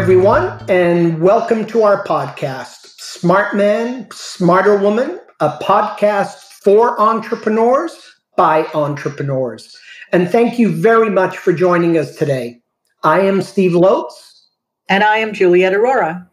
everyone, and welcome to our podcast, Smart Man, Smarter Woman, a podcast for entrepreneurs by entrepreneurs. And thank you very much for joining us today. I am Steve Lotes. And I am Juliet Aurora.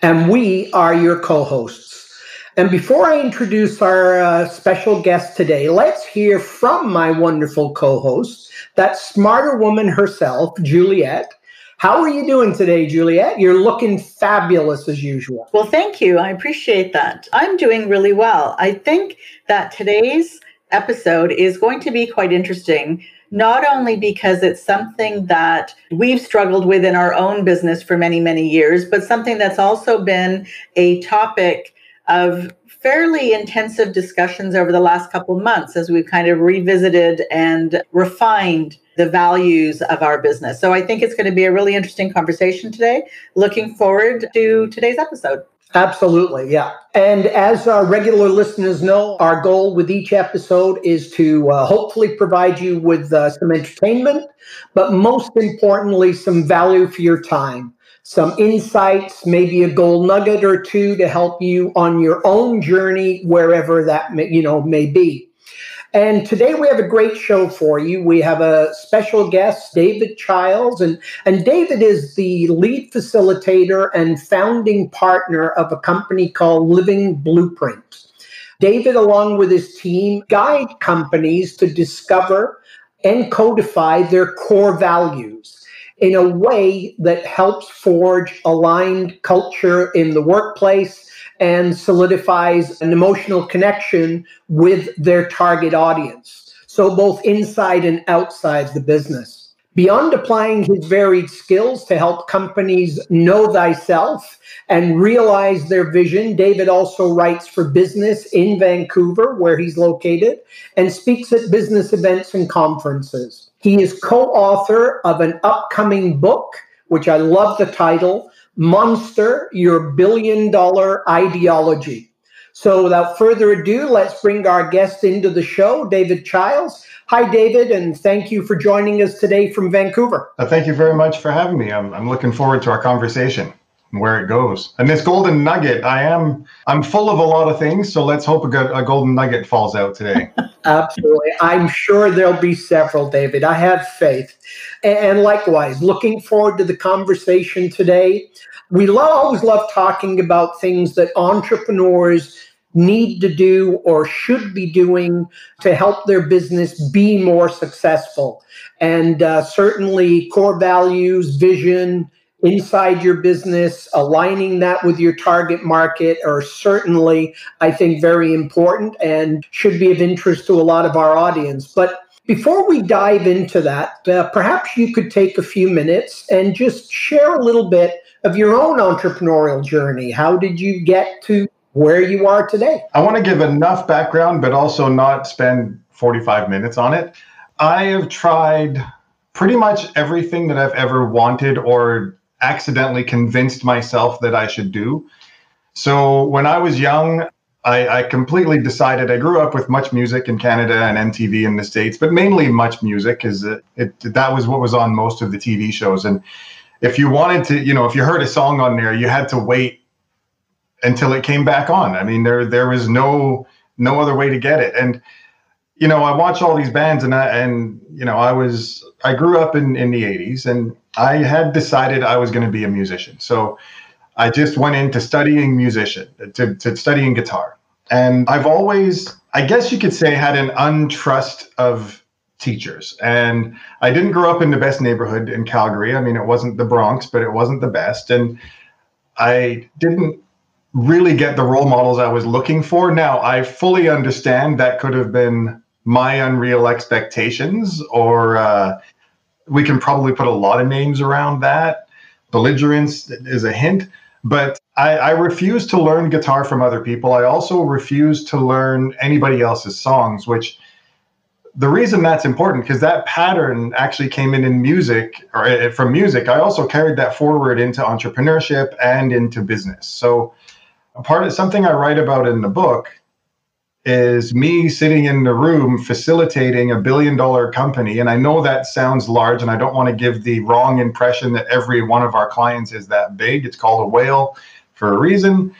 And we are your co hosts. And before I introduce our uh, special guest today, let's hear from my wonderful co host, that smarter woman herself, Juliet how are you doing today, Juliet? You're looking fabulous as usual. Well, thank you. I appreciate that. I'm doing really well. I think that today's episode is going to be quite interesting, not only because it's something that we've struggled with in our own business for many, many years, but something that's also been a topic of fairly intensive discussions over the last couple of months as we've kind of revisited and refined the values of our business. So I think it's going to be a really interesting conversation today. Looking forward to today's episode. Absolutely, yeah. And as our regular listeners know, our goal with each episode is to uh, hopefully provide you with uh, some entertainment, but most importantly, some value for your time, some insights, maybe a gold nugget or two to help you on your own journey, wherever that may, you know may be. And today we have a great show for you. We have a special guest, David Childs, and, and David is the lead facilitator and founding partner of a company called Living Blueprint. David, along with his team, guide companies to discover and codify their core values in a way that helps forge aligned culture in the workplace and solidifies an emotional connection with their target audience. So, both inside and outside the business. Beyond applying his varied skills to help companies know thyself and realize their vision, David also writes for business in Vancouver, where he's located, and speaks at business events and conferences. He is co author of an upcoming book, which I love the title Monster, Your Billion Dollar Ideology. So, without further ado, let's bring our guest into the show, David Childs. Hi, David, and thank you for joining us today from Vancouver. Uh, thank you very much for having me. I'm, I'm looking forward to our conversation where it goes. And this golden nugget, I am I'm full of a lot of things, so let's hope a, good, a golden nugget falls out today. Absolutely. I'm sure there'll be several, David. I have faith. And likewise, looking forward to the conversation today. We love, always love talking about things that entrepreneurs need to do or should be doing to help their business be more successful. And uh, certainly, core values, vision, inside your business, aligning that with your target market are certainly, I think, very important and should be of interest to a lot of our audience. But before we dive into that, uh, perhaps you could take a few minutes and just share a little bit of your own entrepreneurial journey. How did you get to where you are today? I want to give enough background, but also not spend 45 minutes on it. I have tried pretty much everything that I've ever wanted or accidentally convinced myself that I should do. So when I was young, I, I, completely decided. I grew up with MuchMusic in Canada and MTV in the States, but mainly MuchMusic is it, it that was what was on most of the TV shows. And if you wanted to, you know, if you heard a song on there, you had to wait until it came back on. I mean, there there was no no other way to get it. And you know, I watch all these bands, and I and you know, I was I grew up in in the '80s, and I had decided I was going to be a musician. So I just went into studying musician, to, to studying guitar. And I've always, I guess you could say, had an untrust of teachers. And I didn't grow up in the best neighborhood in Calgary. I mean, it wasn't the Bronx, but it wasn't the best. And I didn't really get the role models I was looking for. Now, I fully understand that could have been my unreal expectations or, uh, we can probably put a lot of names around that. Belligerence is a hint, but I, I refuse to learn guitar from other people. I also refuse to learn anybody else's songs, which the reason that's important because that pattern actually came in in music or uh, from music. I also carried that forward into entrepreneurship and into business. So, a part of something I write about in the book is me sitting in the room facilitating a billion dollar company. And I know that sounds large, and I don't want to give the wrong impression that every one of our clients is that big. It's called a whale for a reason.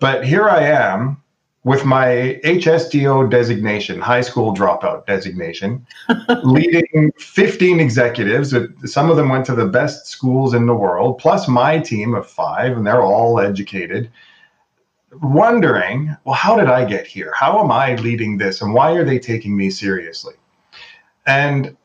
But here I am with my HSDO designation, high school dropout designation, leading 15 executives. Some of them went to the best schools in the world, plus my team of five, and they're all educated. Wondering, well, how did I get here? How am I leading this? And why are they taking me seriously? And,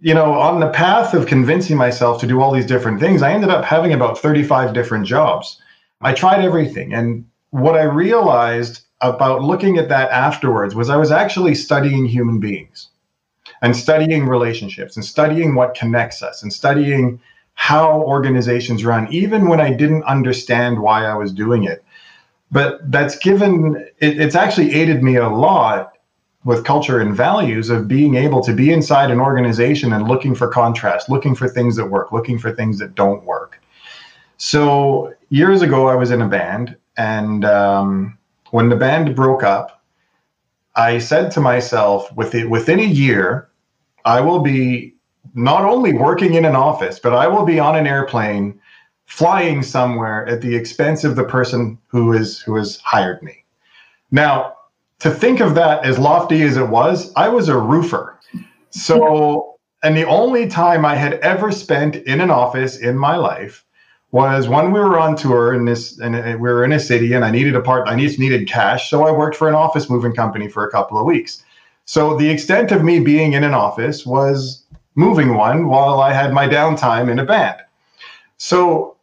you know, on the path of convincing myself to do all these different things, I ended up having about 35 different jobs. I tried everything. And what I realized about looking at that afterwards was I was actually studying human beings and studying relationships and studying what connects us and studying how organizations run, even when I didn't understand why I was doing it. But that's given, it, it's actually aided me a lot with culture and values of being able to be inside an organization and looking for contrast, looking for things that work, looking for things that don't work. So years ago, I was in a band and um, when the band broke up, I said to myself, within, within a year, I will be not only working in an office, but I will be on an airplane flying somewhere at the expense of the person who is who has hired me. Now, to think of that as lofty as it was, I was a roofer. So, and the only time I had ever spent in an office in my life was when we were on tour in this and we were in a city and I needed a part I just needed cash so I worked for an office moving company for a couple of weeks. So the extent of me being in an office was moving one while I had my downtime in a band. So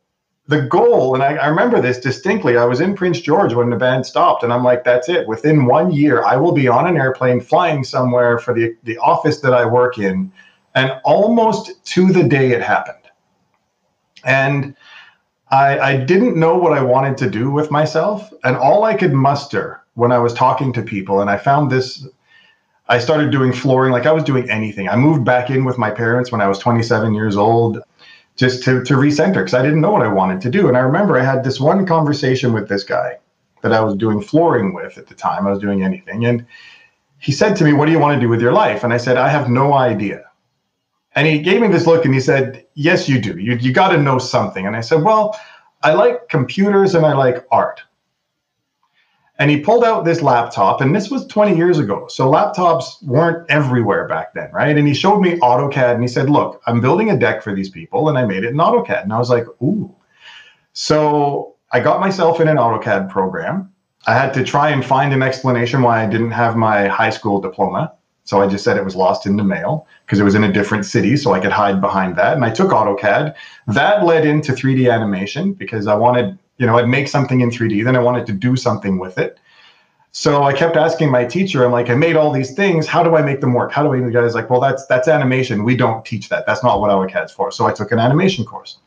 the goal, and I, I, remember this distinctly, I was in Prince George when the band stopped, and I'm like, that's it. Within one year, I will be on an airplane flying somewhere for the, the office that I work in. And almost to the day it happened. And I, I didn't know what I wanted to do with myself. And all I could muster when I was talking to people, and I found this, I started doing flooring like I was doing anything. I moved back in with my parents when I was 27 years old just to, to recenter because I didn't know what I wanted to do. And I remember I had this one conversation with this guy that I was doing flooring with at the time. I was doing anything. And he said to me, What do you want to do with your life? And I said, I have no idea. And he gave me this look and he said, Yes, you do. You, you got to know something. And I said, Well, I like computers and I like art. And he pulled out this laptop, and this was 20 years ago. So laptops weren't everywhere back then, right? And he showed me AutoCAD and he said, Look, I'm building a deck for these people, and I made it in AutoCAD. And I was like, Ooh. So I got myself in an AutoCAD program. I had to try and find an explanation why I didn't have my high school diploma. So I just said it was lost in the mail because it was in a different city, so I could hide behind that. And I took AutoCAD. That led into 3D animation because I wanted, you know, I'd make something in 3D, then I wanted to do something with it. So I kept asking my teacher, I'm like, I made all these things. How do I make them work? How do I? The guy's like, well, that's that's animation. We don't teach that. That's not what AutoCAD's for. So I took an animation course.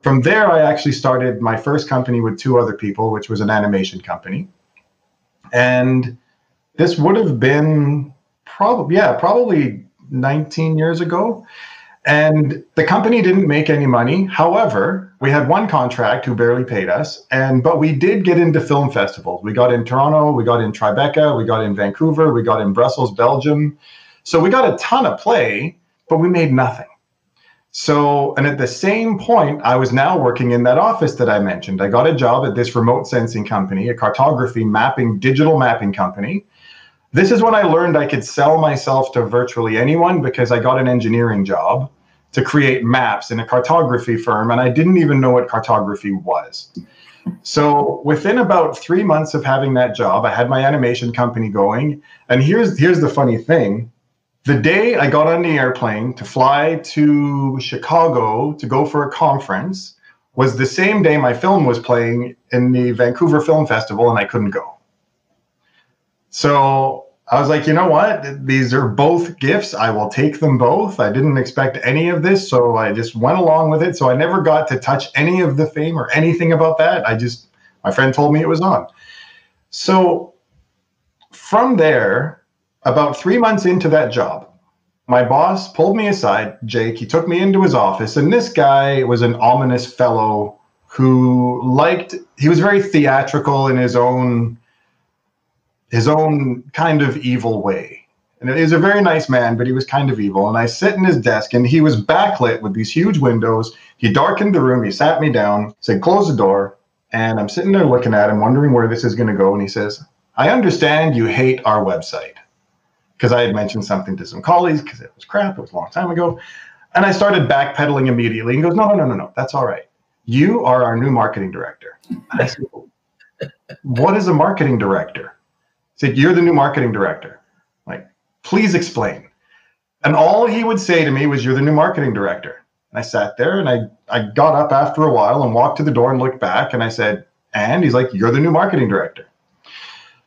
From there, I actually started my first company with two other people, which was an animation company. And this would have been probably yeah probably 19 years ago and the company didn't make any money however we had one contract who barely paid us and but we did get into film festivals. We got in toronto we got in tribeca we got in vancouver we got in brussels belgium. So we got a ton of play but we made nothing. So and at the same point i was now working in that office that i mentioned. I got a job at this remote sensing company a cartography mapping digital mapping company. This is when I learned I could sell myself to virtually anyone because I got an engineering job to create maps in a cartography firm, and I didn't even know what cartography was. So within about three months of having that job, I had my animation company going. And here's here's the funny thing. The day I got on the airplane to fly to Chicago to go for a conference was the same day my film was playing in the Vancouver Film Festival and I couldn't go. So I was like, you know what? These are both gifts. I will take them both. I didn't expect any of this, so I just went along with it. So I never got to touch any of the fame or anything about that. I just, my friend told me it was on. So from there, about three months into that job, my boss pulled me aside, Jake. He took me into his office, and this guy was an ominous fellow who liked, he was very theatrical in his own his own kind of evil way. And he was a very nice man, but he was kind of evil. And I sit in his desk, and he was backlit with these huge windows. He darkened the room. He sat me down, said, "Close the door." And I'm sitting there looking at him, wondering where this is going to go. And he says, "I understand you hate our website." Because I had mentioned something to some colleagues because it was crap. It was a long time ago. And I started backpedaling immediately. And goes, "No, no, no, no, no. That's all right. You are our new marketing director." Said, "What is a marketing director?" "You're the new marketing director." Like, please explain. And all he would say to me was, You're the new marketing director. And I sat there and I, I got up after a while and walked to the door and looked back and I said, And he's like, You're the new marketing director.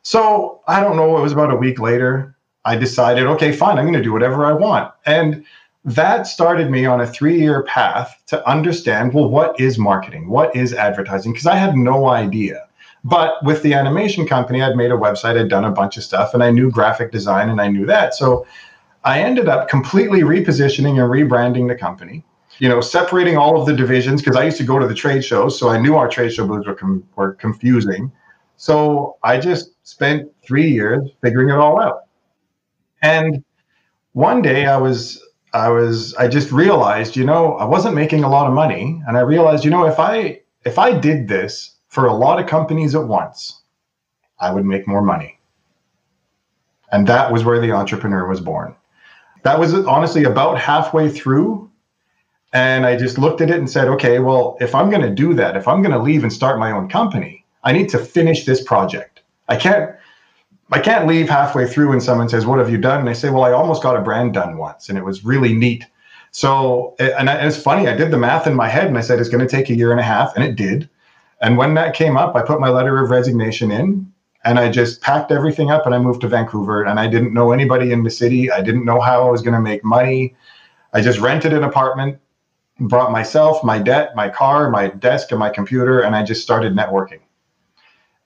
So I don't know, it was about a week later. I decided, okay, fine, I'm going to do whatever I want. And that started me on a three year path to understand well, what is marketing? What is advertising? Because I had no idea. But with the animation company, I'd made a website, I'd done a bunch of stuff, and I knew graphic design and I knew that. So I ended up completely repositioning and rebranding the company. You know, separating all of the divisions because I used to go to the trade shows, so I knew our trade show booths were, com- were confusing. So I just spent three years figuring it all out. And one day I was I was I just realized, you know, I wasn't making a lot of money, and I realized, you know, if I if I did this for a lot of companies at once, I would make more money. And that was where the entrepreneur was born. That was honestly about halfway through. And I just looked at it and said, okay, well, if I'm going to do that, if I'm going to leave and start my own company, I need to finish this project. I can't. I can't leave halfway through and someone says, "What have you done?" And I say, "Well, I almost got a brand done once, and it was really neat." So, and, and it's funny. I did the math in my head, and I said it's going to take a year and a half, and it did. And when that came up, I put my letter of resignation in and I just packed everything up and I moved to Vancouver. And I didn't know anybody in the city. I didn't know how I was going to make money. I just rented an apartment, brought myself, my debt, my car, my desk, and my computer, and I just started networking.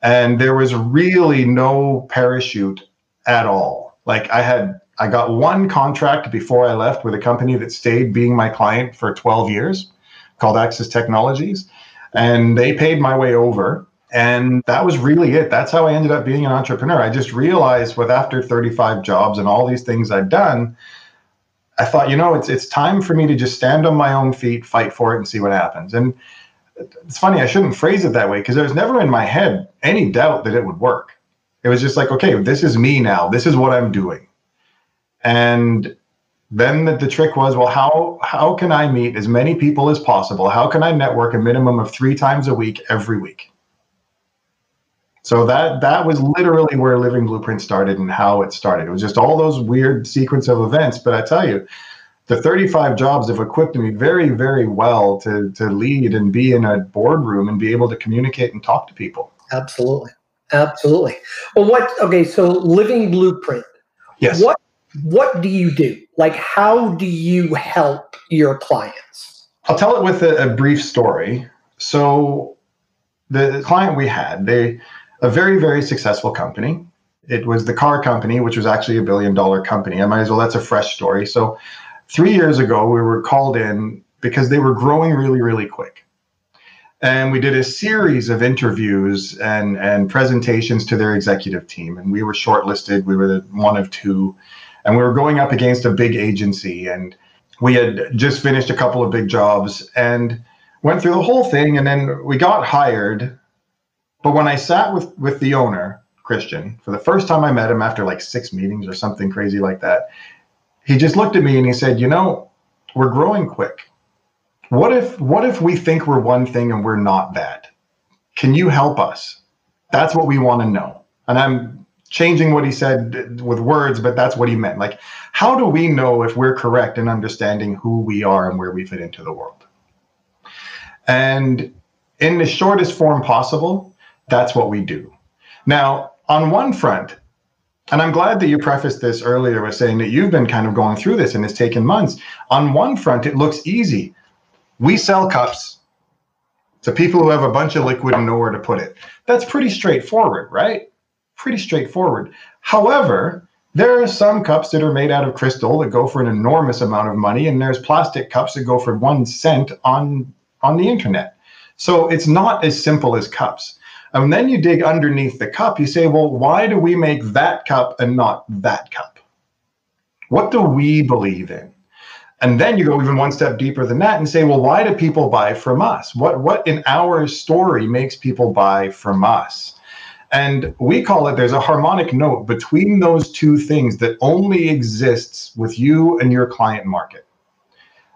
And there was really no parachute at all. Like I had, I got one contract before I left with a company that stayed being my client for 12 years called Access Technologies and they paid my way over. And that was really it. That's how I ended up being an entrepreneur. I just realized with after 35 jobs and all these things I'd done, I thought, you know, it's it's time for me to just stand on my own feet, fight for it, and see what happens. And it's funny, I shouldn't phrase it that way because there was never in my head any doubt that it would work. It was just like, okay, this is me now. This is what I'm doing. And then the, the, trick was well how how can i meet as many people as possible? How can i network a minimum of three times a week every week? So that that was literally where living blueprint started and how it started. It was just all those weird sequence of events. But i tell you the 35 jobs have equipped me very very well to to lead and be in a boardroom and be able to communicate and talk to people. Absolutely. Absolutely. Well what okay so living blueprint. Yes. What what do you do? Like, how do you help your clients? I'll tell it with a, a brief story. So, the client we had, they a very very successful company. It was the car company, which was actually a billion dollar company. I might as well. That's a fresh story. So, three years ago, we were called in because they were growing really really quick and we did a series of interviews and and presentations to their executive team and we were shortlisted we were the one of two and we were going up against a big agency and we had just finished a couple of big jobs and went through the whole thing and then we got hired. But when i sat with with the owner christian for the first time i met him after like six meetings or something crazy like that he just looked at me and he said you know we're growing quick. What if what if we think we're one thing and we're not that can you help us? That's what we want to know. And i'm changing what he said with words, but that's what he meant. Like, how do we know if we're correct in understanding who we are and where we fit into the world? And in the shortest form possible, that's what we do. Now, on one front, and I'm glad that you prefaced this earlier with saying that you've been kind of going through this and it's taken months. On one front, it looks easy. We sell cups to people who have a bunch of liquid and nowhere to put it. That's pretty straightforward, right? Pretty straightforward. However, there are some cups that are made out of crystal that go for an enormous amount of money, and there's plastic cups that go for one cent on on the internet. So it's not as simple as cups. And then you dig underneath the cup, you say, well, why do we make that cup and not that cup? What do we believe in? And then you go even one step deeper than that and say, well, why do people buy from us? What what in our story makes people buy from us? And we call it there's a harmonic note between those two things that only exists with you and your client market.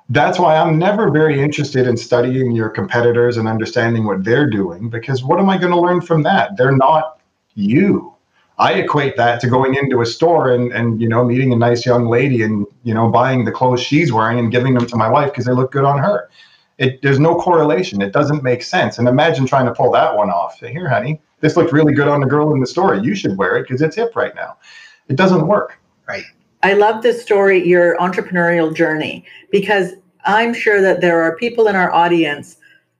That's why I'm never very interested in studying your competitors and understanding what they're doing because what am I going to learn from that? They're not you. I equate that to going into a store and, and you know meeting a nice young lady and you know buying the clothes she's wearing and giving them to my wife because they look good on her. It, there's no correlation. It doesn't make sense. And imagine trying to pull that one off. Here, honey, this looked really good on the girl in the story. You should wear it because it's hip right now. It doesn't work. Right. I love this story, your entrepreneurial journey, because I'm sure that there are people in our audience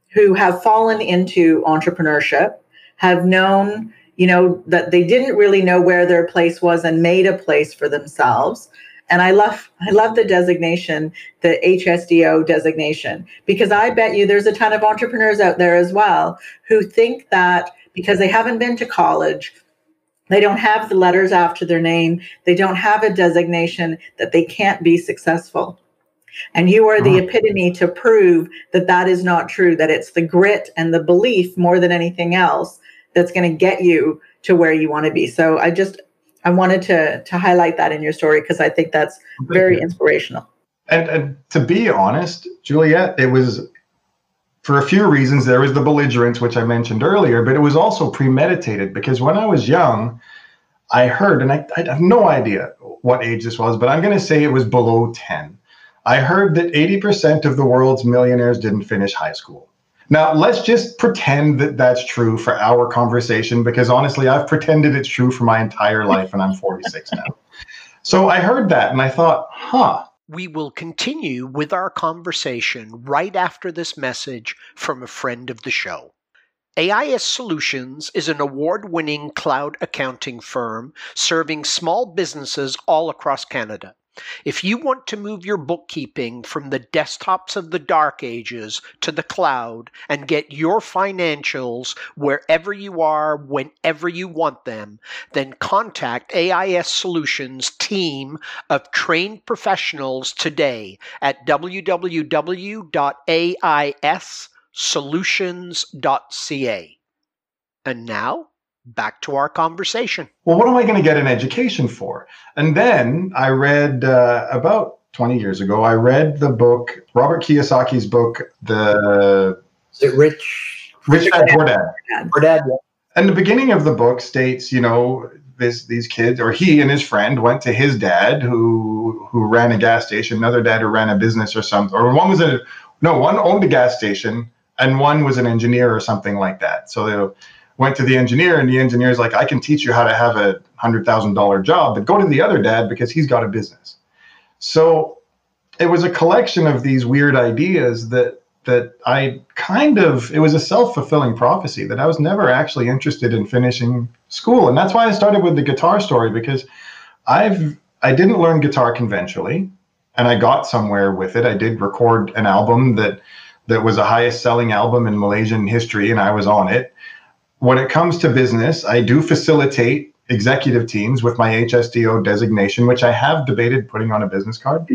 who have fallen into entrepreneurship, have known, you know, that they didn't really know where their place was and made a place for themselves. And I love I love the designation, the HSDO designation, because I bet you there's a ton of entrepreneurs out there as well who think that because they haven't been to college, they don't have the letters after their name, they don't have a designation that they can't be successful. And you are the mm. epitome to prove that that is not true, that it's the grit and the belief more than anything else that's going to get you to where you want to be. So I just, I wanted to, to highlight that in your story because I think that's very inspirational. And, and to be honest, Juliet, it was for a few reasons. There was the belligerence, which I mentioned earlier, but it was also premeditated because when I was young, I heard, and I, I have no idea what age this was, but I'm going to say it was below 10 I heard that 80% of the world's millionaires didn't finish high school. Now, let's just pretend that that's true for our conversation because honestly, I've pretended it's true for my entire life and I'm 46 now. So I heard that and I thought, huh. We will continue with our conversation right after this message from a friend of the show. AIS Solutions is an award winning cloud accounting firm serving small businesses all across Canada. If you want to move your bookkeeping from the desktops of the dark ages to the cloud and get your financials wherever you are, whenever you want them, then contact AIS Solutions team of trained professionals today at www.aissolutions.ca. And now, back to our conversation. Well, what am I going to get an education for? And then I read uh, about 20 years ago, I read the book, Robert Kiyosaki's book, The. Is it Rich? Rich Dad, Poor Dad. Poor Dad, yeah. And the beginning of the book states, you know, this these kids or he and his friend went to his dad who who ran a gas station, another dad who ran a business or something, or one was a no, one owned a gas station and one was an engineer or something like that. So they went to the engineer and the engineer's like i can teach you how to have a hundred thousand dollar job but go to the other dad because he's got a business. So it was a collection of these weird ideas that that i kind of it was a self-fulfilling prophecy that i was never actually interested in finishing school. And that's why i started with the guitar story because i've i didn't learn guitar conventionally and i got somewhere with it. I did record an album that that was the highest selling album in malaysian history and i was on it when it comes to business, I do facilitate executive teams with my HSDO designation, which I have debated putting on a business card.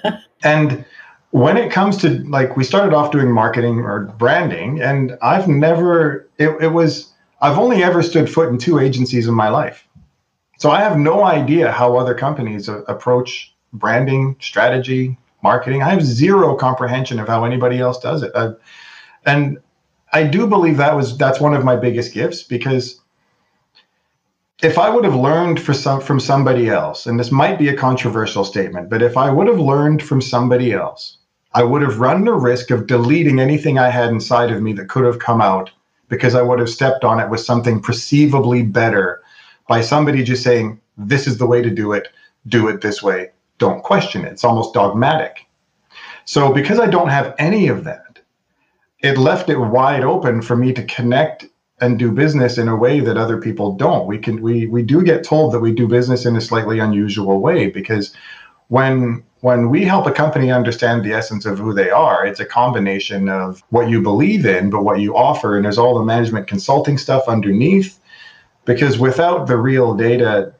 and when it comes to like, we started off doing marketing or branding, and I've never, it, it was, I've only ever stood foot in two agencies in my life. So I have no idea how other companies a- approach branding, strategy, marketing. I have zero comprehension of how anybody else does it. I've, and I do believe that was that's one of my biggest gifts because if I would have learned for some from somebody else, and this might be a controversial statement, but if I would have learned from somebody else, I would have run the risk of deleting anything I had inside of me that could have come out because I would have stepped on it with something perceivably better by somebody just saying, This is the way to do it, do it this way, don't question it. It's almost dogmatic. So, because I don't have any of that, it left it wide open for me to connect and do business in a way that other people don't. We can we we do get told that we do business in a slightly unusual way because when when we help a company understand the essence of who they are, it's a combination of what you believe in, but what you offer. And there's all the management consulting stuff underneath. Because without the real data,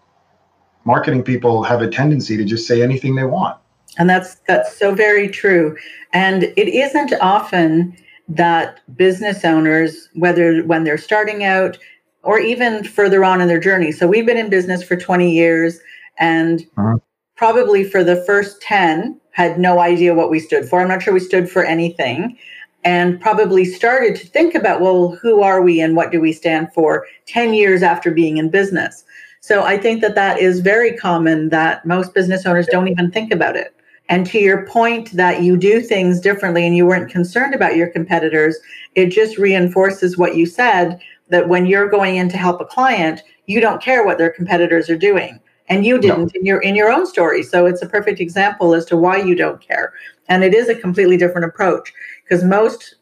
marketing people have a tendency to just say anything they want. And that's that's so very true. And it isn't often that business owners, whether when they're starting out or even further on in their journey. So we've been in business for 20 years and uh-huh probably for the first 10 had no idea what we stood for. I'm not sure we stood for anything. And probably started to think about, well, who are we and what do we stand for 10 years after being in business? So I think that that is very common that most business owners don't even think about it. And to your point that you do things differently and you weren't concerned about your competitors, it just reinforces what you said that when you're going in to help a client, you don't care what their competitors are doing. And you didn't no. in your in your own story. So it's a perfect example as to why you don't care. And it is a completely different approach because most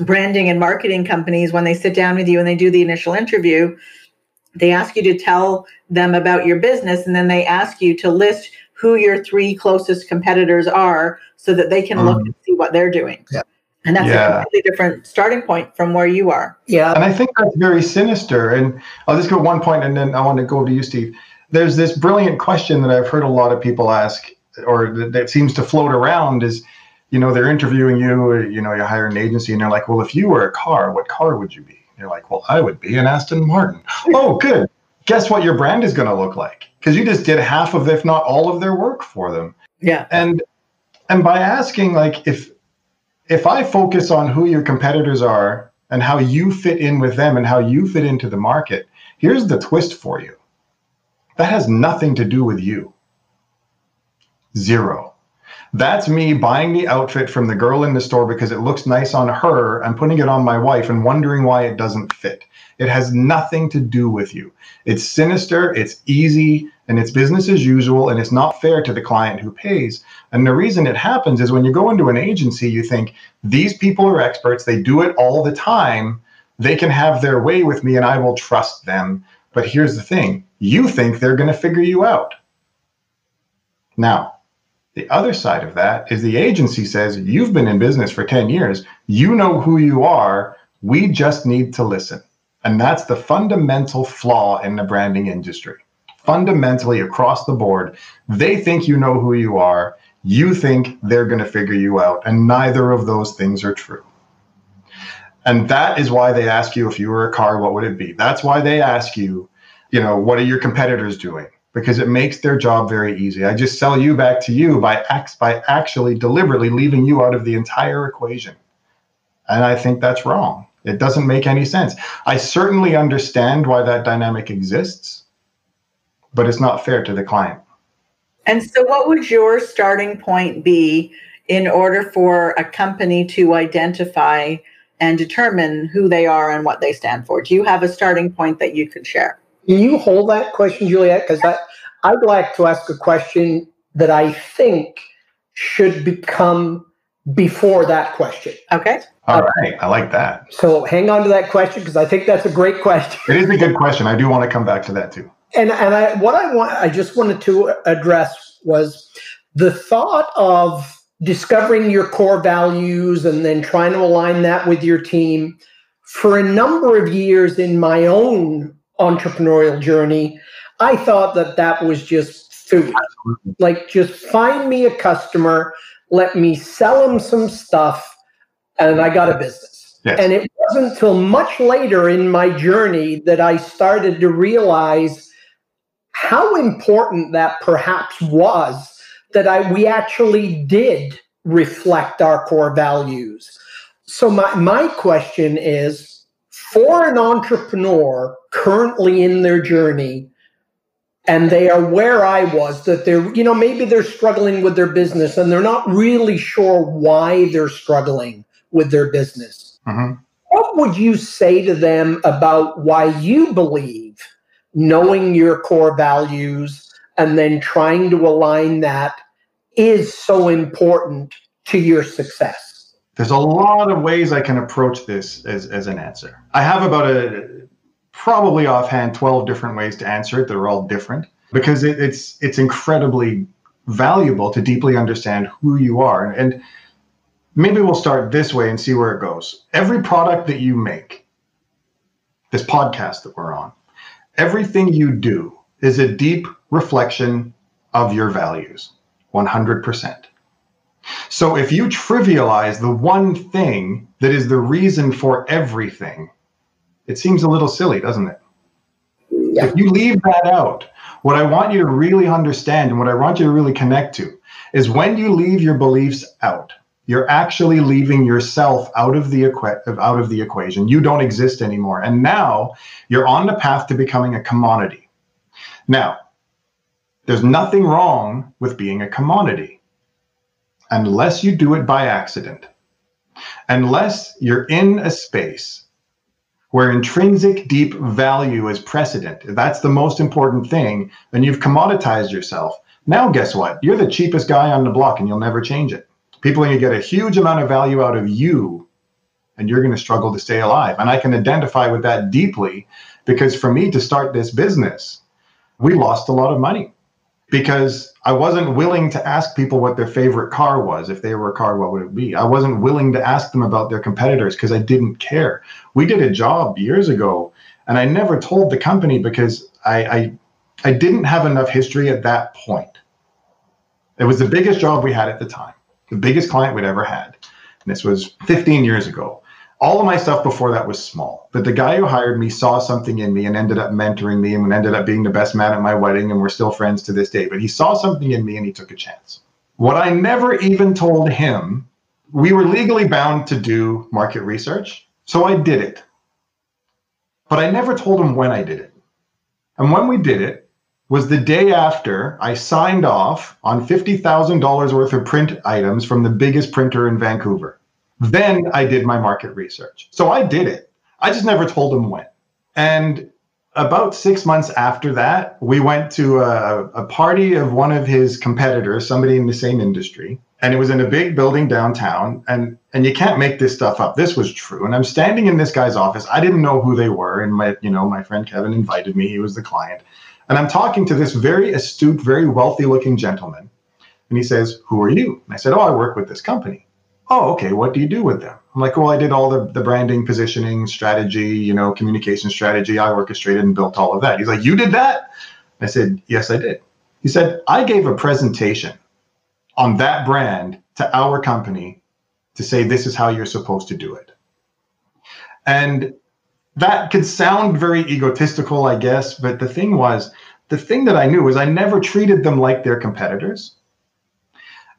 branding and marketing companies when they sit down with you and they do the initial interview they ask you to tell them about your business and then they ask you to list who your three closest competitors are so that they can mm. look and see what they're doing yeah. And that's yeah. a completely different starting point from where you are. Yeah. And I think that's very sinister. And I'll just go one point and then I want to go to you, Steve there's this brilliant question that I've heard a lot of people ask, or that, that seems to float around is, you know, they're interviewing you, you know, you hire an agency and they're like, well, if you were a car, what car would you be? And You're like, well, I would be an Aston Martin. oh, good. Guess what your brand is going to look like? Because you just did half of, if not all of their work for them. Yeah. And and by asking, like, if if I focus on who your competitors are and how you fit in with them and how you fit into the market, here's the twist for you. That has nothing to do with you. Zero. That's me buying the outfit from the girl in the store because it looks nice on her and putting it on my wife and wondering why it doesn't fit. It has nothing to do with you. It's sinister, it's easy, and it's business as usual, and it's not fair to the client who pays. And the reason it happens is when you go into an agency, you think, these people are experts, they do it all the time, they can have their way with me, and I will trust them. But here's the thing you think they're going to figure you out. Now, the other side of that is the agency says, You've been in business for 10 years. You know who you are. We just need to listen. And that's the fundamental flaw in the branding industry. Fundamentally, across the board, they think you know who you are. You think they're going to figure you out. And neither of those things are true. And that is why they ask you if you were a car, what would it be? That's why they ask you you know, what are your competitors doing? Because it makes their job very easy. I just sell you back to you by acts by actually deliberately leaving you out of the entire equation. And I think that's wrong. It doesn't make any sense. I certainly understand why that dynamic exists, but it's not fair to the client. And so, what would your starting point be in order for a company to identify and determine who they are and what they stand for? Do you have a starting point that you could share? Can you hold that question, Juliet? Because I, I'd like to ask a question that I think should become before that question. Okay. All right. I like that. So hang on to that question because I think that's a great question. It is a good question. I do want to come back to that too. And and I what I want I just wanted to address was the thought of discovering your core values and then trying to align that with your team. For a number of years in my own entrepreneurial journey, I thought that that was just food. Like, just find me a customer, let me sell them some stuff, and I got a business. Yes. And it wasn't until much later in my journey that I started to realize how important that perhaps was that I we actually did reflect our core values. So my my question is for an entrepreneur currently in their journey and they are where I was that they're you know maybe they're struggling with their business and they're not really sure why they're struggling with their business. Mm-hmm. What would you say to them about why you believe knowing your core values and then trying to align that is so important to your success? There's a lot of ways I can approach this as, as an answer. I have about a probably offhand 12 different ways to answer it. They're all different because it, it's it's incredibly valuable to deeply understand who you are. And maybe we'll start this way and see where it goes. Every product that you make, this podcast that we're on, everything you do is a deep reflection of your values, 100%. So if you trivialize the one thing that is the reason for everything, it seems a little silly, doesn't it? Yeah. If you leave that out, what I want you to really understand and what I want you to really connect to is when you leave your beliefs out, you're actually leaving yourself out of the equa- out of the equation. You don't exist anymore. And now you're on the path to becoming a commodity. Now, there's nothing wrong with being a commodity unless you do it by accident. Unless you're in a space where intrinsic deep value is precedent. That's the most important thing. And you've commoditized yourself. Now, guess what? You're the cheapest guy on the block and you'll never change it. People are going to get a huge amount of value out of you and you're going to struggle to stay alive. And I can identify with that deeply because for me to start this business, we lost a lot of money because I wasn't willing to ask people what their favorite car was. If they were a car, what would it be? I wasn't willing to ask them about their competitors because I didn't care. We did a job years ago, and I never told the company because I, I, I didn't have enough history at that point. It was the biggest job we had at the time, the biggest client we'd ever had. And this was 15 years ago all of my stuff before that was small. But the guy who hired me saw something in me and ended up mentoring me and ended up being the best man at my wedding. And we're still friends to this day. But he saw something in me and he took a chance. What I never even told him, we were legally bound to do market research. So I did it. But I never told him when I did it. And when we did it was the day after I signed off on $50,000 worth of print items from the biggest printer in Vancouver. Then I did my market research. So I did it. I just never told him when. And about six months after that, we went to a, a, party of one of his competitors, somebody in the same industry, and it was in a big building downtown. And and you can't make this stuff up. This was true. And I'm standing in this guy's office. I didn't know who they were, and my you know my friend Kevin invited me. He was the client, and I'm talking to this very astute, very wealthy-looking gentleman, and he says, "Who are you?" And I said, "Oh, I work with this company." Oh, okay, what do you do with them? I'm like, well, I did all the, the branding, positioning, strategy, you know, communication strategy. I orchestrated and built all of that. He's like, you did that? I said, yes, I did. He said, I gave a presentation on that brand to our company to say this is how you're supposed to do it. And that could sound very egotistical, I guess, but the thing was, the thing that I knew was I never treated them like their competitors.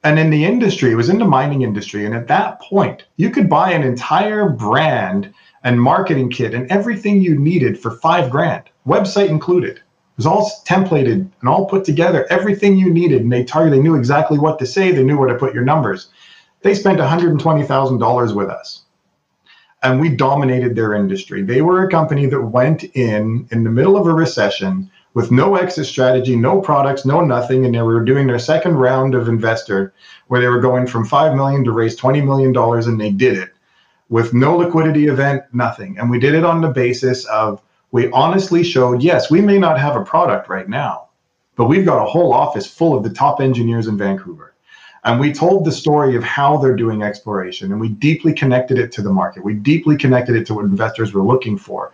And in the industry, it was in the mining industry. And at that point, you could buy an entire brand and marketing kit and everything you needed for five grand, website included. It was all templated and all put together, everything you needed. And they target, they knew exactly what to say, they knew where to put your numbers. They spent $120,000 with us. And we dominated their industry. They were a company that went in in the middle of a recession with no exit strategy, no products, no nothing, and they were doing their second round of investor where they were going from five million to raise twenty million dollars, and they did it with no liquidity event, nothing. And we did it on the basis of we honestly showed yes, we may not have a product right now, but we've got a whole office full of the top engineers in Vancouver. And we told the story of how they're doing exploration, and we deeply connected it to the market. We deeply connected it to what investors were looking for.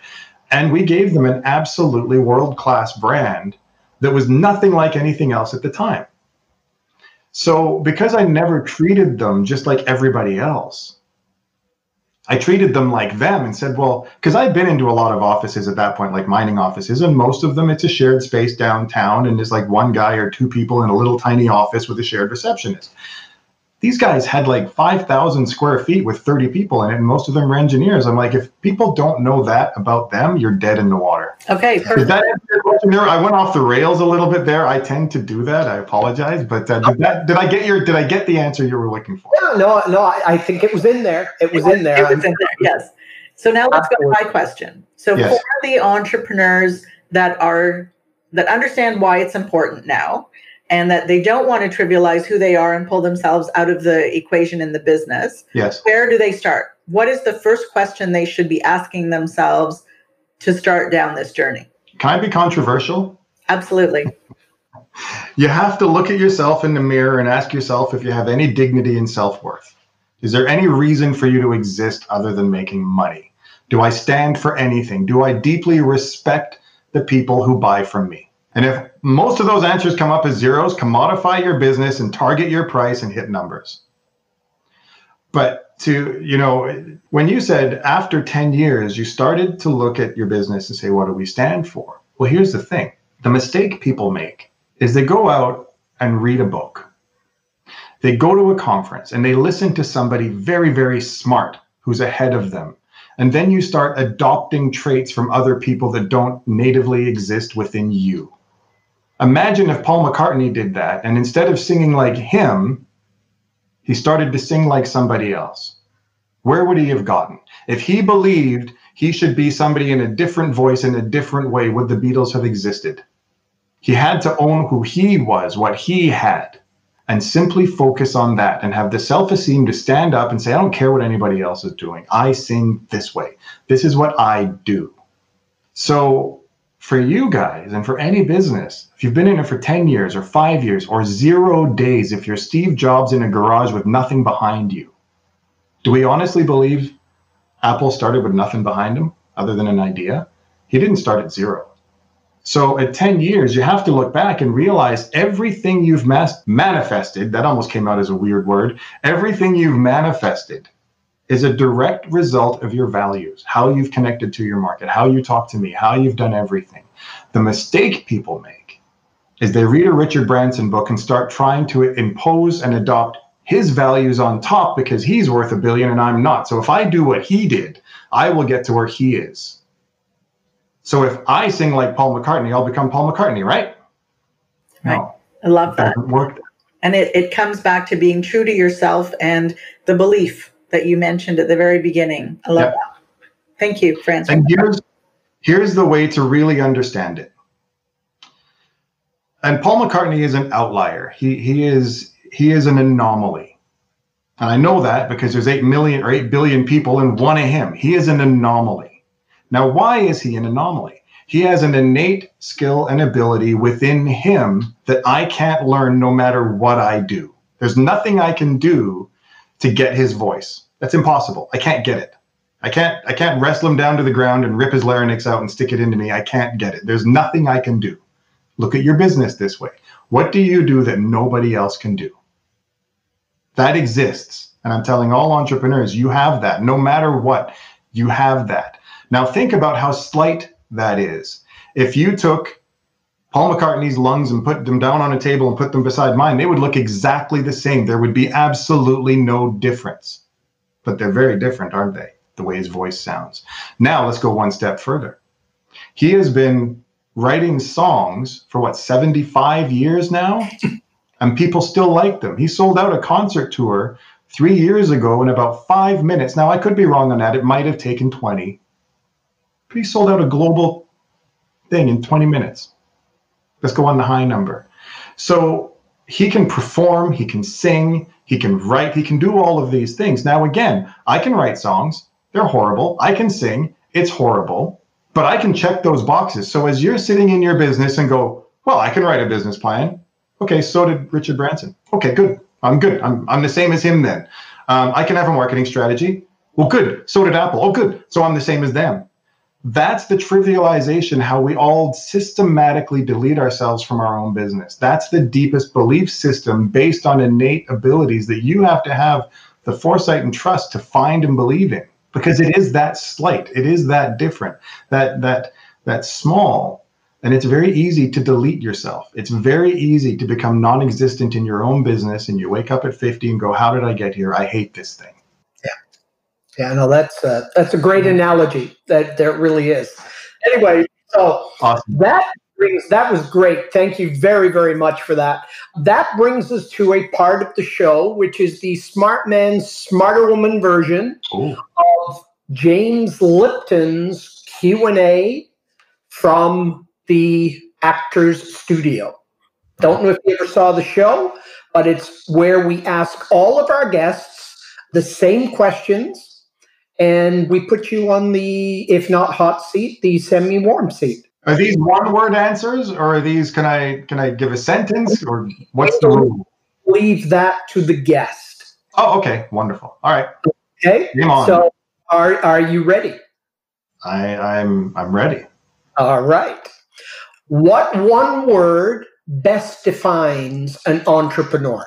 And we gave them an absolutely world class brand that was nothing like anything else at the time. So, because I never treated them just like everybody else, I treated them like them and said, well, because I've been into a lot of offices at that point, like mining offices, and most of them it's a shared space downtown and there's like one guy or two people in a little tiny office with a shared receptionist these guys had like 5,000 square feet with 30 people in it, and most of them were engineers. I'm like, if people don't know that about them, you're dead in the water. Okay. Perfect. Did that answer your question there? I went off the rails a little bit there. I tend to do that. I apologize, but uh, did, that, did I get your did I get the answer you were looking for? Yeah, no, no. I, I think it was in there. It was in there. It was in there. Yes. So now let's go to my question. So yes. for the entrepreneurs that are that understand why it's important now and that they don't want to trivialize who they are and pull themselves out of the equation in the business. Yes. Where do they start? What is the first question they should be asking themselves to start down this journey? Can I be controversial? Absolutely. you have to look at yourself in the mirror and ask yourself if you have any dignity and self worth. Is there any reason for you to exist other than making money? Do I stand for anything? Do I deeply respect the people who buy from me? And if most of those answers come up as zeros, commodify your business and target your price and hit numbers. But to, you know, when you said after 10 years, you started to look at your business and say, what do we stand for? Well, here's the thing the mistake people make is they go out and read a book. They go to a conference and they listen to somebody very, very smart who's ahead of them. And then you start adopting traits from other people that don't natively exist within you. Imagine if Paul McCartney did that, and instead of singing like him, he started to sing like somebody else. Where would he have gotten? If he believed he should be somebody in a different voice, in a different way, would the Beatles have existed? He had to own who he was, what he had, and simply focus on that and have the self esteem to stand up and say, I don't care what anybody else is doing. I sing this way. This is what I do. So for you guys and for any business, if you've been in it for 10 years or five years or zero days, if you're Steve Jobs in a garage with nothing behind you, do we honestly believe Apple started with nothing behind him other than an idea? He didn't start at zero. So at 10 years, you have to look back and realize everything you've mas- manifested, that almost came out as a weird word, everything you've manifested is a direct result of your values, how you've connected to your market, how you talk to me, how you've done everything. The mistake people make is they read a Richard Branson book and start trying to impose and adopt his values on top because he's worth a billion and I'm not. So if I do what he did, I will get to where he is. So if I sing like Paul McCartney, I'll become Paul McCartney, right? Right. No, I love that. Work. And it, it comes back to being true to yourself and the belief that you mentioned at the very beginning. I love yep. that. Thank you, Francis. And here's here's the way to really understand it. And Paul McCartney is an outlier. He he is he is an anomaly. And I know that because there's 8 million or 8 billion people and one of him. He is an anomaly. Now, why is he an anomaly? He has an innate skill and ability within him that I can't learn no matter what I do. There's nothing I can do to get his voice. That's impossible. I can't get it. I can't I can't wrestle him down to the ground and rip his larynx out and stick it into me. I can't get it. There's nothing I can do. Look at your business this way. What do you do that nobody else can do? That exists. And I'm telling all entrepreneurs, you have that. No matter what, you have that. Now think about how slight that is. If you took Paul McCartney's lungs and put them down on a table and put them beside mine, they would look exactly the same. There would be absolutely no difference. But they're very different, aren't they? The way his voice sounds. Now let's go one step further. He has been writing songs for what, 75 years now? and people still like them. He sold out a concert tour three years ago in about five minutes. Now, I could be wrong on that. It might have taken 20. But he sold out a global thing in 20 minutes. Let's go on the high number. So he can perform, he can sing, he can write, he can do all of these things. Now, again, I can write songs, they're horrible. I can sing, it's horrible, but I can check those boxes. So as you're sitting in your business and go, well, I can write a business plan. Okay, so did Richard Branson. Okay, good. I'm good. I'm, I'm the same as him then. Um, I can have a marketing strategy. Well, good. So did Apple. Oh, good. So I'm the same as them that's the trivialization how we all systematically delete ourselves from our own business. That's the deepest belief system based on innate abilities that you have to have the foresight and trust to find and believe in because it is that slight it is that different that that that small. And it's very easy to delete yourself. It's very easy to become non-existent in your own business and you wake up at 50 and go how did i get here? I hate this thing yeah, no, that's a, that's a great analogy. That there really is. Anyway, so awesome. that brings that was great. Thank you very very much for that. That brings us to a part of the show which is the Smart Man Smarter Woman version Ooh. of James Lipton's Q and A from the Actors Studio. Don't know if you ever saw the show, but it's where we ask all of our guests the same questions and we put you on the, if not hot seat, the semi warm seat. Are these one word answers or are these can I can I give a sentence or what's the rule? Leave that to the guest. Oh, okay. Wonderful. All right. Okay. Game on. So are are you ready? I, I'm I'm ready. All right. What one word best defines an entrepreneur?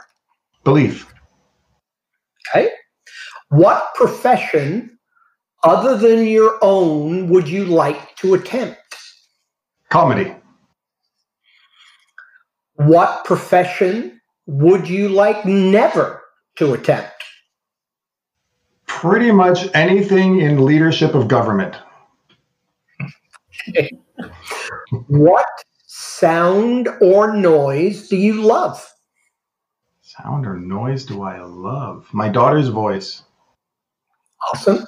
Belief. Okay. What profession other than your own would you like to attempt? Comedy. What profession would you like never to attempt? Pretty much anything in leadership of government. What sound or noise do you love? Sound or noise do I love? My daughter's voice. Awesome.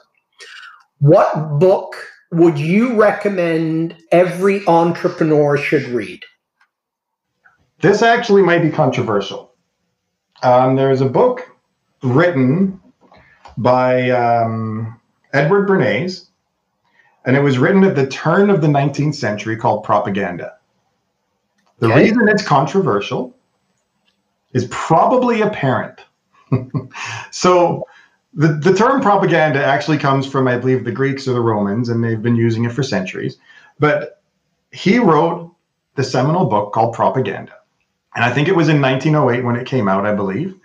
What book would you recommend every entrepreneur should read? This actually might be controversial. Um, there's a book written by um, Edward Bernays, and it was written at the turn of the 19th century called Propaganda. The Okay. reason it's controversial is probably apparent. so, the, the term propaganda actually comes from, I believe, the Greeks or the Romans, and they've been using it for centuries. But he wrote the seminal book called Propaganda. And I think it was in 1908 when it came out, I believe.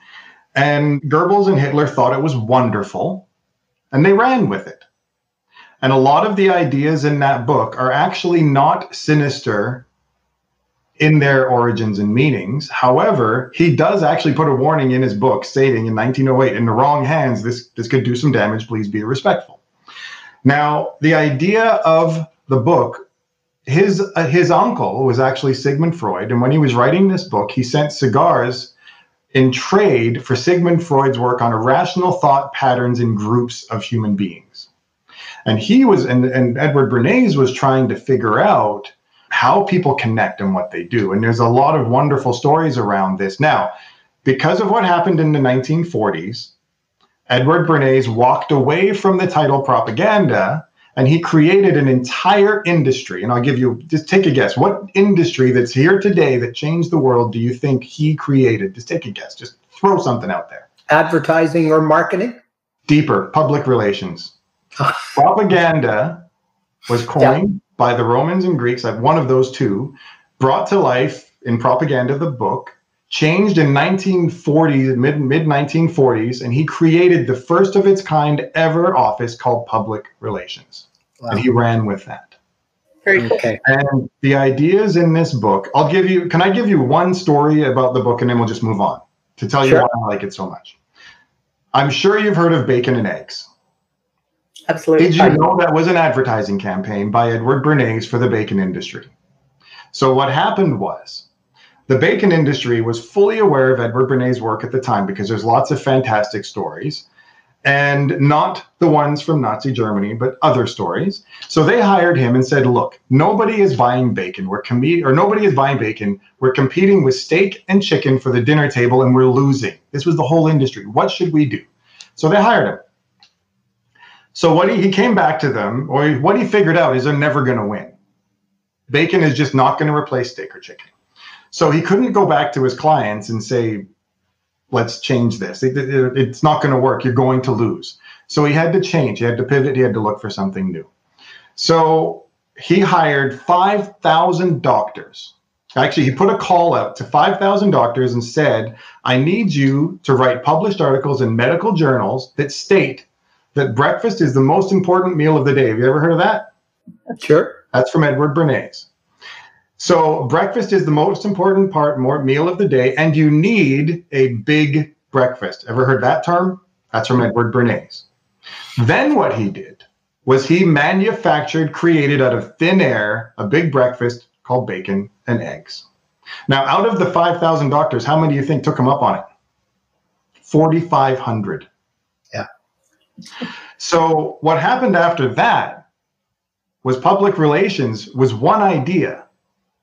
And Goebbels and Hitler thought it was wonderful, and they ran with it. And a lot of the ideas in that book are actually not sinister in their origins and meanings. However, he does actually put a warning in his book stating in 1908, in the wrong hands, this, this could do some damage. Please be respectful. Now, the idea of the book, his, uh, his uncle was actually Sigmund Freud. And when he was writing this book, he sent cigars in trade for Sigmund Freud's work on irrational thought patterns in groups of human beings. And he was, and, and Edward Bernays was trying to figure out how people connect and what they do. And there's a lot of wonderful stories around this. Now, because of what happened in the 1940s, Edward Bernays walked away from the title propaganda and he created an entire industry. And I'll give you just take a guess. What industry that's here today that changed the world do you think he created? Just take a guess. Just throw something out there. Advertising or marketing? Deeper, public relations. Propaganda was coined by the Romans and Greeks, like one of those two, brought to life in Propaganda, the book, changed in 1940s, mid mid 1940s, and he created the first of its kind ever office called public relations. And he ran with that. Very cool. Okay. And the ideas in this book, I'll give you, can I give you one story about the book and then we'll just move on to tell you why I like it so much? I'm sure you've heard of bacon and eggs. Absolutely. Did you know that was an advertising campaign by Edward Bernays for the bacon industry? So what happened was the bacon industry was fully aware of Edward Bernays' work at the time because there's lots of fantastic stories and not the ones from Nazi Germany, but other stories. So they hired him and said, "Look, nobody is buying bacon. We're com- or nobody is buying bacon. We're competing with steak and chicken for the dinner table, and we're losing. This was the whole industry. What should we do?" So they hired him. So what he, he came back to them, or what he figured out is they're never going to win. Bacon is just not going to replace steak or chicken. So he couldn't go back to his clients and say, let's change this. It- it- it's not going to work. You're going to lose. So he had to change. He had to pivot. He had to look for something new. So he hired 5,000 doctors. Actually, he put a call out to 5,000 doctors and said, I need you to write published articles in medical journals that state that breakfast is the most important meal of the day. Have you ever heard of that? Sure. That's from Edward Bernays. So breakfast is the most important part, more meal of the day, and you need a big breakfast. Ever heard that term? That's from Edward Bernays. Then what he did was he manufactured, created out of thin air, a big breakfast called bacon and eggs. Now, out of the 5,000 doctors, how many do you think took him up on it? 4,500. So what happened after that was public relations was one idea.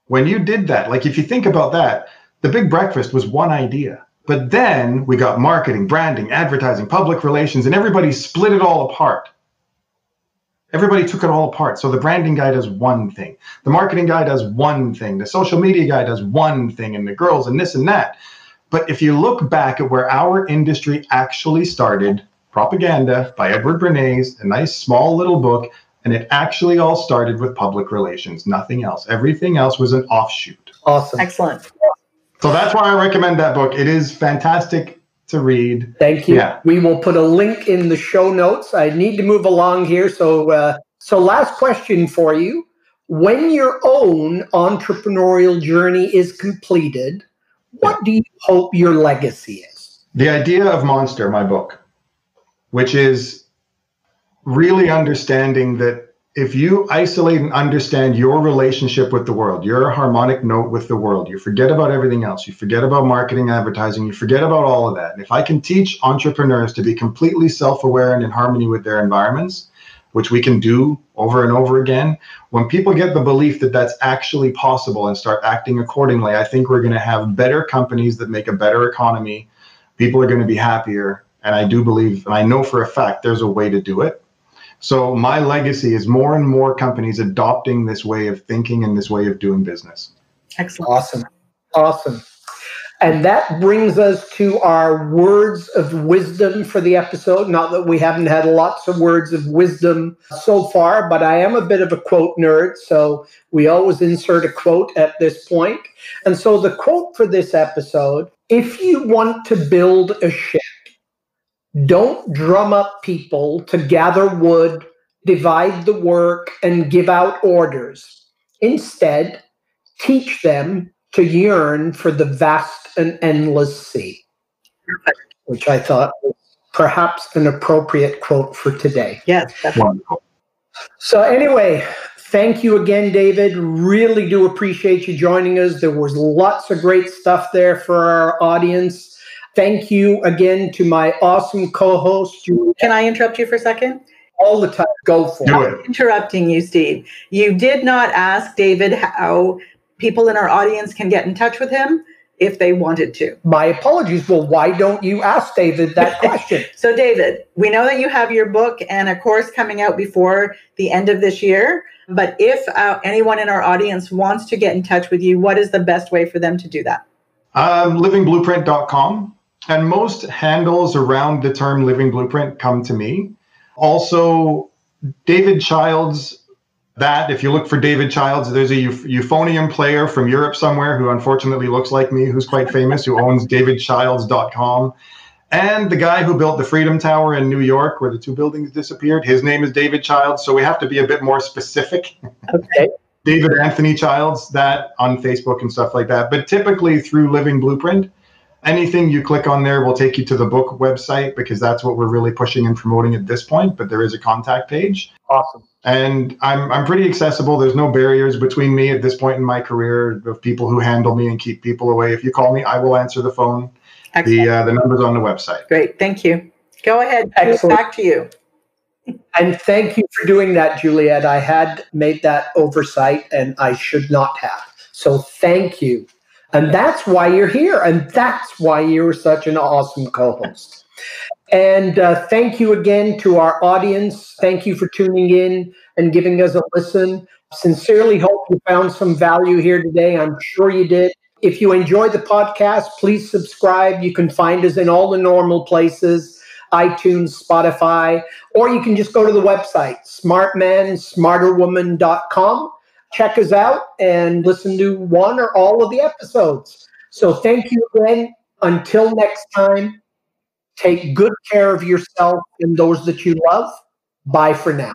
When you did that, like if you think about that, the big breakfast was one idea. But then we got marketing, branding, advertising, public relations, and everybody split it all apart. Everybody took it all apart. So the branding guy does one thing, the marketing guy does one thing, the social media guy does one thing, and the girls and this and that. But if you look back at where our industry actually started, Propaganda by Edward Bernays, a nice small little book, and it actually all started with public relations, nothing else. Everything else was an offshoot. Awesome. Excellent. So that's why I recommend that book. It is fantastic to read. Thank you. Yeah. We will put a link in the show notes. I need to move along here. So, uh, so last question for you. When your own entrepreneurial journey is completed, what do you hope your legacy is? The idea of Monster, my book, which is really understanding that if you isolate and understand your relationship with the world, your harmonic note with the world, you forget about everything else. You forget about marketing, advertising, you forget about all of that. And if I can teach entrepreneurs to be completely self aware and in harmony with their environments, which we can do over and over again, when people get the belief that that's actually possible and start acting accordingly, I think we're going to have better companies that make a better economy. People are going to be happier. And I do believe, and I know for a fact, there's a way to do it. So my legacy is more and more companies adopting this way of thinking and this way of doing business. Excellent. Awesome. Awesome. And that brings us to our words of wisdom for the episode. Not that we haven't had lots of words of wisdom so far, but I am a bit of a quote nerd. So we always insert a quote at this point. And so the quote for this episode if you want to build a ship, don't drum up people to gather wood, divide the work, and give out orders. Instead, teach them to yearn for the vast and endless sea, which I thought was perhaps an appropriate quote for today. Yes, definitely. Wonderful. So, anyway, thank you again, David. Really do appreciate you joining us. There was lots of great stuff there for our audience. Thank you again to my awesome co-host, Julie, Can I interrupt you for a second? all the time. Go for Do it. it. Interrupting you, Steve. You did not ask David how people in our audience can get in touch with him if they wanted to. My apologies. Well, why don't you ask David that question? So, David, we know that you have your book and a course coming out before the end of this year. But if uh, anyone in our audience wants to get in touch with you, what is the best way for them to do that? Um, livingblueprint.com. And most handles around the term living blueprint come to me. Also, David Childs, that if you look for David Childs, there's a euphonium player from Europe somewhere who unfortunately looks like me, who's quite famous, who owns davidchilds.com. And the guy who built the Freedom Tower in New York, where the two buildings disappeared, his name is David Childs. So we have to be a bit more specific. Okay. David Anthony Childs, that on Facebook and stuff like that. But typically through Living Blueprint, anything you click on there will take you to the book website because that's what we're really pushing and promoting at this point. But there is a contact page. Awesome. And I'm, I'm pretty accessible. There's no barriers between me at this point in my career of people who handle me and keep people away. If you call me, I will answer the phone. Excellent. The, uh, the number's on the website. Great. Thank you. Go ahead. Excellent. Back to you. And thank you for doing that, Juliet. I had made that oversight and I should not have. So thank you. And that's why you're here. And that's why you're such an awesome co host. And uh, thank you again to our audience. Thank you for tuning in and giving us a listen. Sincerely hope you found some value here today. I'm sure you did. If you enjoyed the podcast, please subscribe. You can find us in all the normal places iTunes, Spotify, or you can just go to the website, smartmansmarterwoman.com. Check us out and listen to one or all of the episodes. So thank you again. Until next time, take good care of yourself and those that you love. Bye for now.